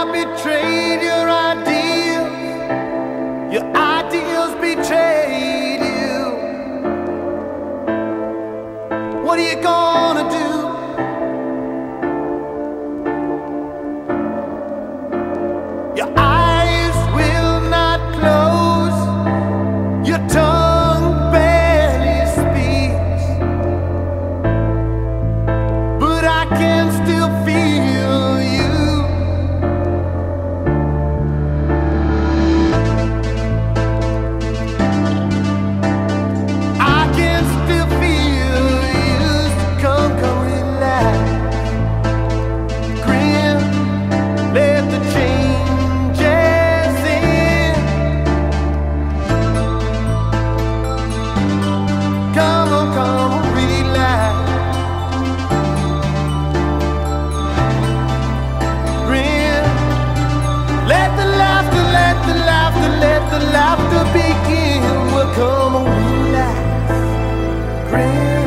I betrayed you. begin will come a new life. Grand